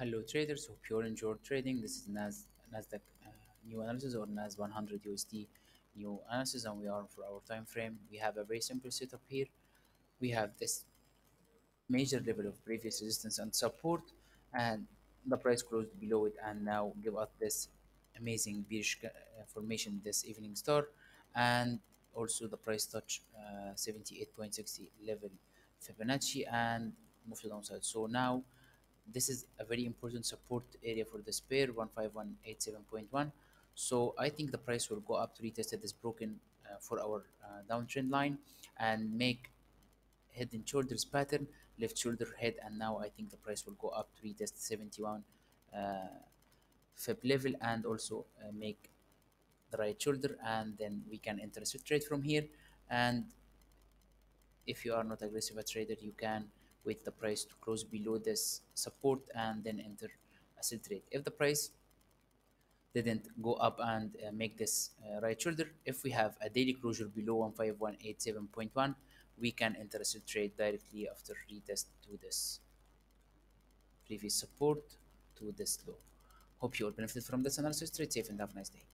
Hello traders, hope you all enjoyed trading. This is Nas Nasdaq uh, new analysis or Nas 100 USD new analysis, and we are four hour time frame. We have a very simple setup here. We have this major level of previous resistance and support, and the price closed below it, and now give us this amazing bearish uh, formation this evening star, and also the price touch uh, 78.60 level Fibonacci and move to downside. So now this is a very important support area for this pair 15187.1 so i think the price will go up to retest this broken uh, four hour uh, downtrend line and make head and shoulders pattern left shoulder head and now i think the price will go up to retest 71 uh, fib level and also uh, make the right shoulder and then we can enter a trade from here. And if you are not aggressive a trader you can wait the price to close below this support and then enter a sell trade if the price didn't go up and uh, make this uh, right shoulder if we have a daily closure below 15187.1 we can enter a sell trade directly after retest to this previous support to this low. Hope you all benefited from this analysis. Trade safe and have a nice day